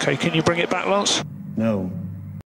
Okay, can you bring it back, Lance? No.